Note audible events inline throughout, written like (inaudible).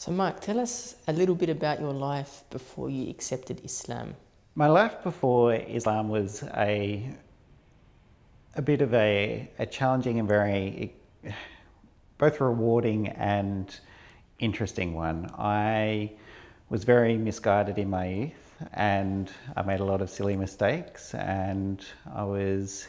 So, Mark, tell us a little bit about your life before you accepted Islam. My life before Islam was a a bit of a, a challenging and very both rewarding and interesting one. I was very misguided in my youth and I made a lot of silly mistakes and I was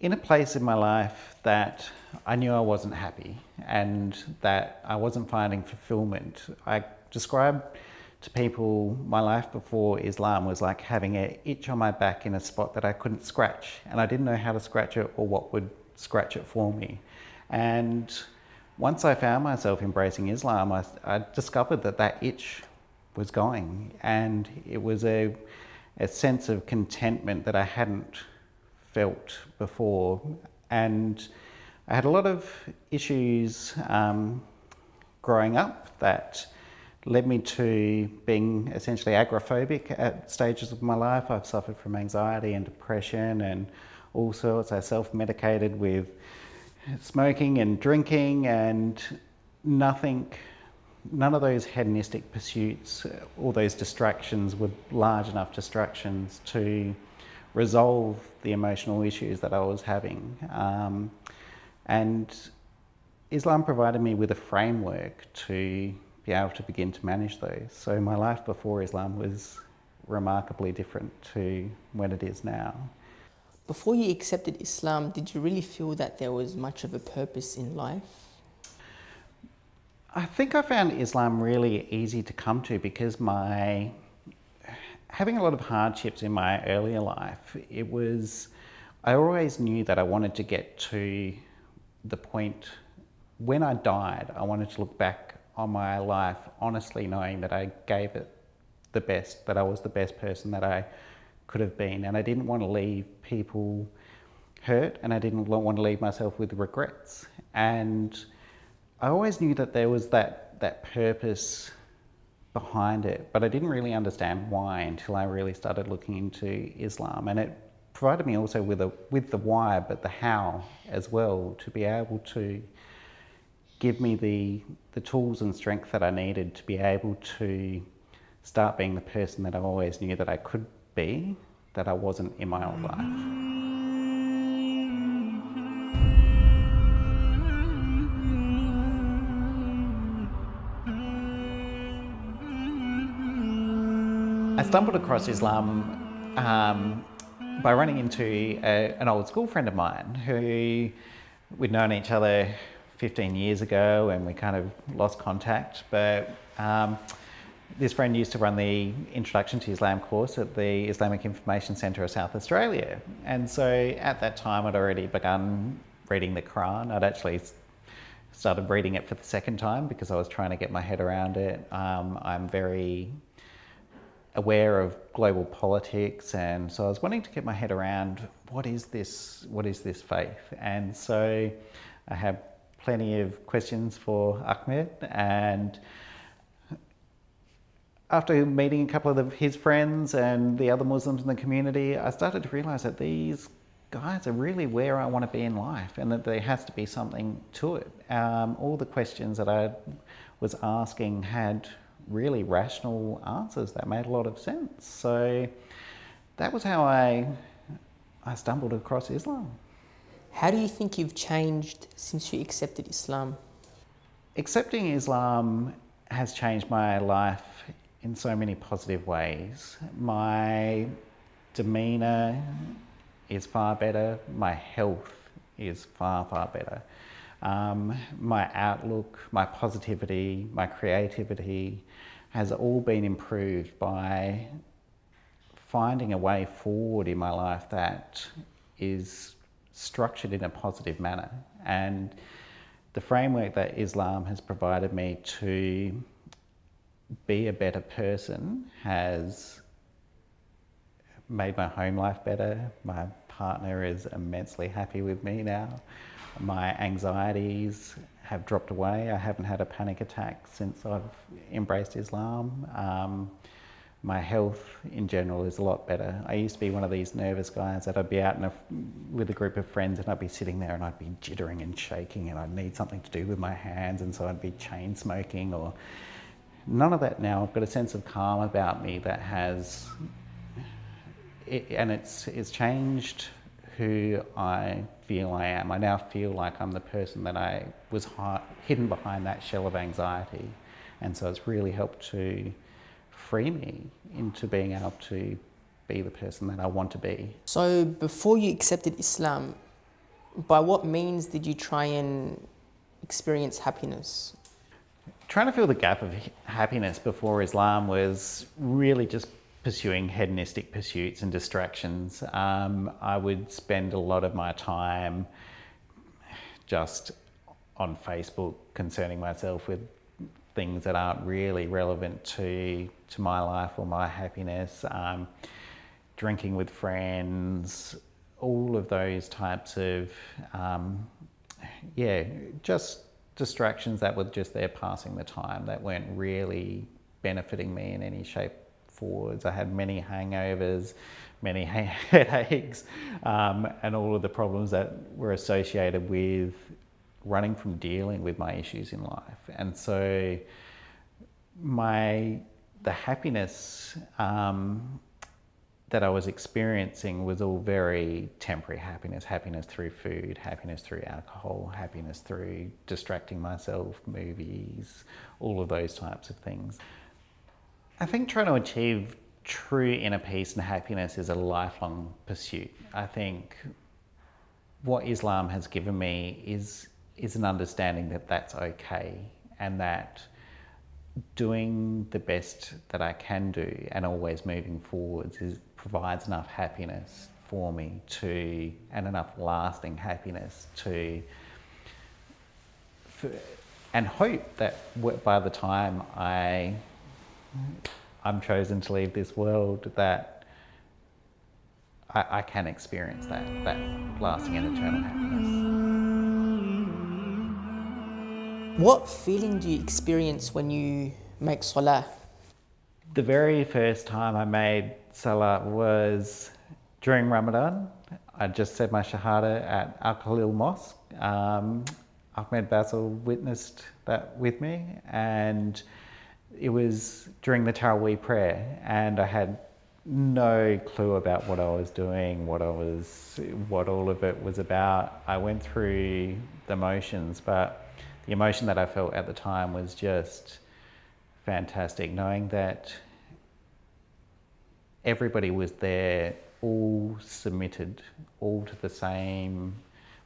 in a place in my life that I knew I wasn't happy and that I wasn't finding fulfillment. I describe to people my life before Islam was like having an itch on my back in a spot that I couldn't scratch and I didn't know how to scratch it or what would scratch it for me. And once I found myself embracing Islam, I, I discovered that that itch was going and it was a, a sense of contentment that I hadn't felt before. And I had a lot of issues um, growing up that led me to being essentially agoraphobic at stages of my life. I've suffered from anxiety and depression and all sorts. I self medicated with smoking and drinking and nothing, none of those hedonistic pursuits, all those distractions were large enough distractions to resolve the emotional issues that I was having. Um, and Islam provided me with a framework to be able to begin to manage those. So my life before Islam was remarkably different to when it is now. Before you accepted Islam, did you really feel that there was much of a purpose in life? I think I found Islam really easy to come to because my having a lot of hardships in my earlier life, it was I always knew that I wanted to get to the point when I died, I wanted to look back on my life, honestly knowing that I gave it the best, that I was the best person that I could have been. And I didn't want to leave people hurt and I didn't want to leave myself with regrets. And I always knew that there was that, that purpose behind it, but I didn't really understand why until I really started looking into Islam. And it provided me also with, a, with the why, but the how as well, to be able to give me the, the tools and strength that I needed to be able to start being the person that I always knew that I could be, that I wasn't in my old life. Stumbled across Islam um, by running into a, an old school friend of mine who we'd known each other 15 years ago and we kind of lost contact. But um, this friend used to run the Introduction to Islam course at the Islamic Information Centre of South Australia. And so at that time, I'd already begun reading the Quran. I'd actually started reading it for the second time because I was trying to get my head around it. Um, I'm very aware of global politics and so I was wanting to get my head around what is this what is this faith and so I have plenty of questions for Ahmed and after meeting a couple of the, his friends and the other Muslims in the community, I started to realize that these guys are really where I want to be in life and that there has to be something to it. Um, all the questions that I was asking had really rational answers that made a lot of sense. So that was how I, I stumbled across Islam. How do you think you've changed since you accepted Islam? Accepting Islam has changed my life in so many positive ways. My demeanour is far better, my health is far, far better. Um, my outlook, my positivity, my creativity has all been improved by finding a way forward in my life that is structured in a positive manner. And the framework that Islam has provided me to be a better person has made my home life better. My partner is immensely happy with me now. My anxieties have dropped away. I haven't had a panic attack since I've embraced Islam. Um, my health in general is a lot better. I used to be one of these nervous guys that I'd be out a, with a group of friends and I'd be sitting there and I'd be jittering and shaking and I'd need something to do with my hands and so I'd be chain smoking or none of that now. I've got a sense of calm about me that has, it, and it's, it's changed who I feel I am. I now feel like I'm the person that I was hi- hidden behind that shell of anxiety. And so it's really helped to free me into being able to be the person that I want to be. So, before you accepted Islam, by what means did you try and experience happiness? Trying to fill the gap of happiness before Islam was really just pursuing hedonistic pursuits and distractions. Um, I would spend a lot of my time just on Facebook concerning myself with things that aren't really relevant to to my life or my happiness. Um, drinking with friends, all of those types of um, yeah, just distractions that were just there passing the time that weren't really benefiting me in any shape forwards. I had many hangovers, many (laughs) headaches, um, and all of the problems that were associated with running from dealing with my issues in life. And so my the happiness um, that I was experiencing was all very temporary happiness, happiness through food, happiness through alcohol, happiness through distracting myself, movies, all of those types of things. I think trying to achieve true inner peace and happiness is a lifelong pursuit. I think what Islam has given me is is an understanding that that's okay and that doing the best that I can do and always moving forwards is, provides enough happiness for me to and enough lasting happiness to for, and hope that by the time I I'm chosen to leave this world that I, I can experience that that lasting and eternal happiness. What feeling do you experience when you make salah? The very first time I made salah was during Ramadan. I just said my shahada at Al Khalil Mosque. Um, Ahmed Basil witnessed that with me, and it was during the Taraweeh prayer, and I had no clue about what I was doing, what I was, what all of it was about. I went through the motions, but the emotion that I felt at the time was just fantastic, knowing that everybody was there, all submitted, all to the same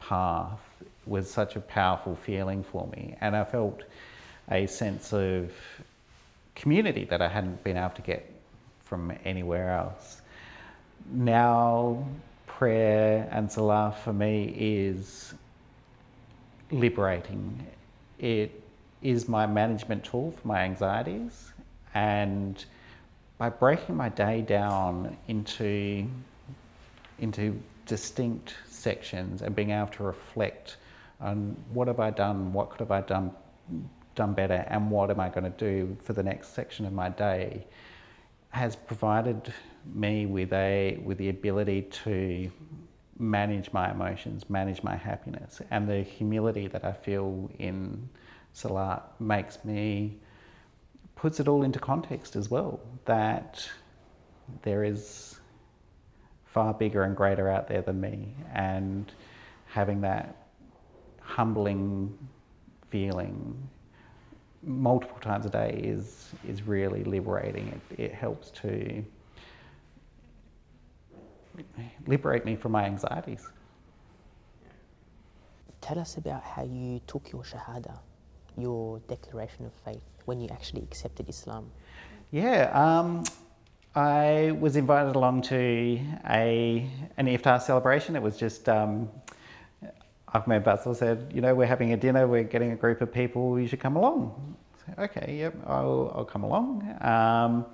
path, was such a powerful feeling for me. And I felt a sense of community that I hadn't been able to get from anywhere else. Now, prayer and salah for me is liberating it is my management tool for my anxieties. And by breaking my day down into, into distinct sections and being able to reflect on what have I done, what could have I done, done better, and what am I going to do for the next section of my day, has provided me with a with the ability to manage my emotions, manage my happiness, and the humility that I feel in Salah makes me puts it all into context as well. That there is far bigger and greater out there than me, and having that humbling feeling multiple times a day is is really liberating. It, it helps to liberate me from my anxieties. Tell us about how you took your Shahada, your declaration of faith, when you actually accepted Islam. Yeah, um, I was invited along to a an iftar celebration. It was just um, Ahmed Basil said, you know, we're having a dinner, we're getting a group of people, you should come along. Said, okay, yep, I'll, I'll come along. Um,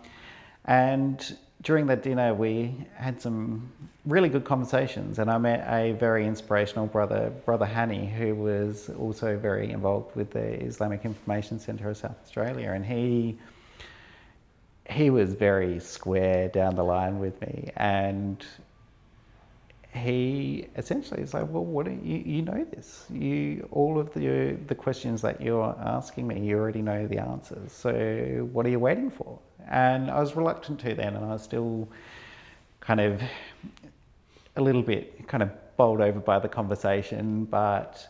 and during that dinner, we had some really good conversations, and I met a very inspirational brother, Brother Hani, who was also very involved with the Islamic Information Centre of South Australia, and he he was very square down the line with me, and he essentially is like, well, what you, you know this? You all of the the questions that you're asking me, you already know the answers. So what are you waiting for? And I was reluctant to then, and I was still kind of a little bit kind of bowled over by the conversation, but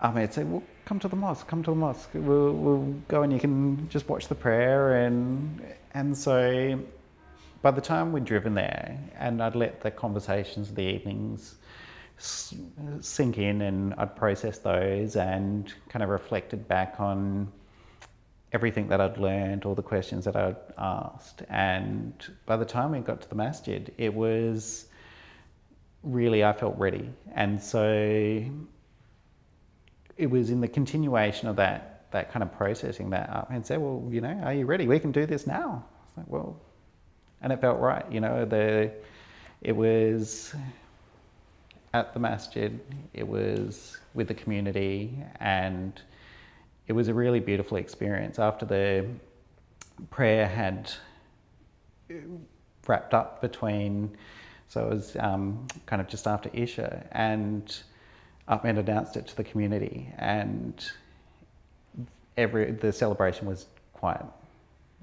Ahmed said, well, come to the mosque, come to the mosque. We'll, we'll go and you can just watch the prayer. And, and so by the time we'd driven there and I'd let the conversations of the evenings sink in and I'd process those and kind of reflected back on everything that I'd learned, all the questions that I'd asked. And by the time we got to the masjid, it was really, I felt ready. And so it was in the continuation of that, that kind of processing that up and said, well, you know, are you ready? We can do this now. It's like, well, and it felt right. You know, the it was at the masjid, it was with the community, and it was a really beautiful experience. After the prayer had wrapped up between, so it was um, kind of just after Isha, and Ahmed announced it to the community, and every the celebration was quite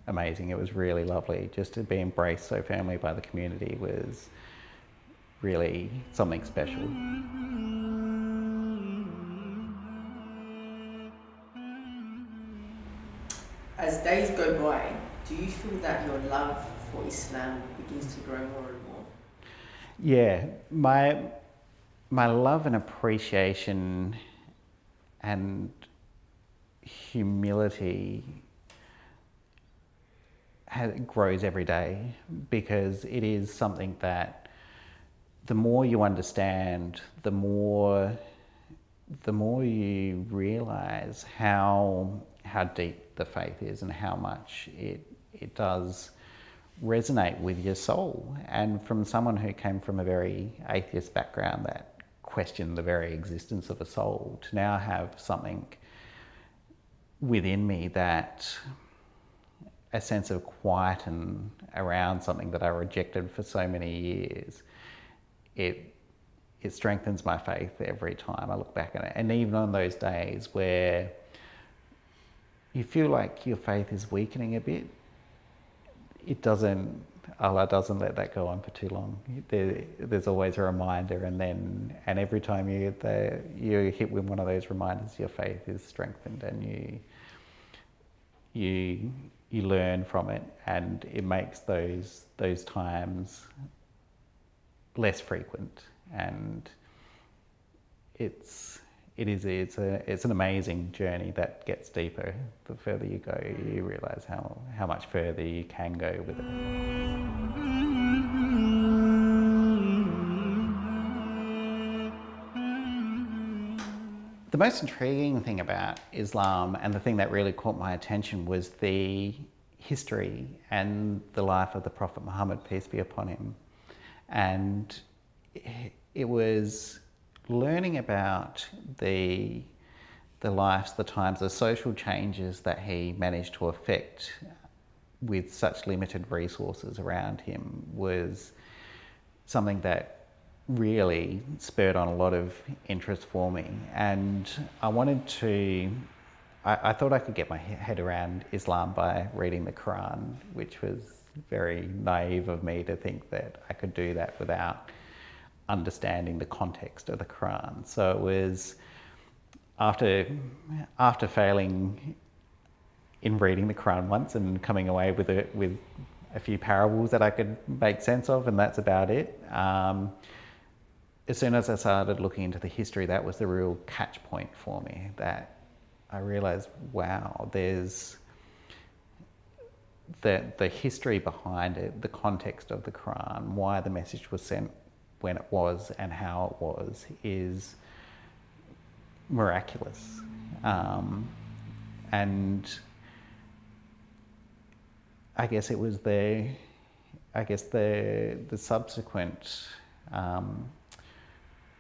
amazing. It was really lovely. Just to be embraced so firmly by the community was really something special. As days go by, do you feel that your love for Islam begins to grow more and more? Yeah, my my love and appreciation and humility grows every day because it is something that the more you understand, the more the more you realize how how deep the faith is and how much it it does resonate with your soul. And from someone who came from a very atheist background that questioned the very existence of a soul, to now have something within me that a sense of quiet and around something that I rejected for so many years, it it strengthens my faith every time I look back at it. And even on those days where you feel like your faith is weakening a bit, it doesn't Allah doesn't let that go on for too long. There, there's always a reminder, and then and every time you the, you hit with one of those reminders, your faith is strengthened, and you you you learn from it and it makes those those times less frequent. And it's it is it's a it's an amazing journey that gets deeper the further you go. You realize how how much further you can go with it The most intriguing thing about Islam and the thing that really caught my attention was the history and the life of the Prophet Muhammad, peace be upon him. And it was learning about the, the lives, the times, the social changes that he managed to affect with such limited resources around him was something that really spurred on a lot of interest for me. And I wanted to, I, I, thought I could get my head around Islam by reading the Quran, which was very naive of me to think that I could do that without understanding the context of the Quran. So it was after, after failing in reading the Quran once and coming away with a, with a few parables that I could make sense of, and that's about it. Um, as soon as I started looking into the history, that was the real catch point for me. That I realized, wow, there's the the history behind it, the context of the Quran, why the message was sent when it was, and how it was, is miraculous. Um, and I guess it was the, I guess the the subsequent. Um,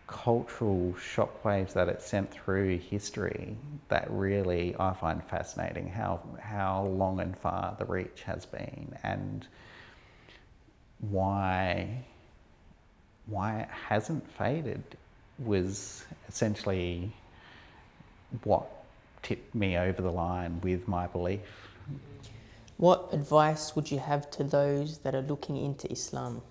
cultural shockwaves that it sent through history that really I find fascinating how how long and far the reach has been and why why it hasn't faded was essentially what tipped me over the line with my belief. What advice would you have to those that are looking into Islam?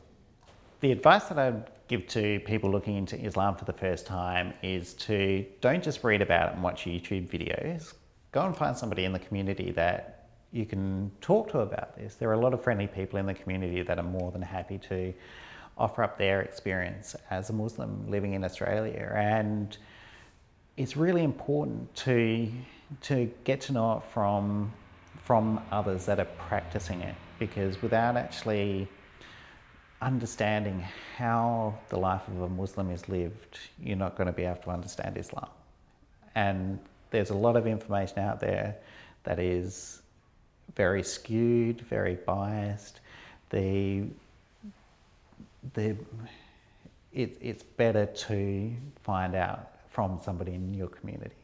The advice that I'd give to people looking into Islam for the first time is to don't just read about it and watch YouTube videos. Go and find somebody in the community that you can talk to about this. There are a lot of friendly people in the community that are more than happy to offer up their experience as a Muslim living in Australia. And it's really important to, to get to know it from, from others that are practicing it because without actually understanding how the life of a Muslim is lived, you're not going to be able to understand Islam. And there's a lot of information out there that is very skewed, very biased. The, the, it, it's better to find out from somebody in your community.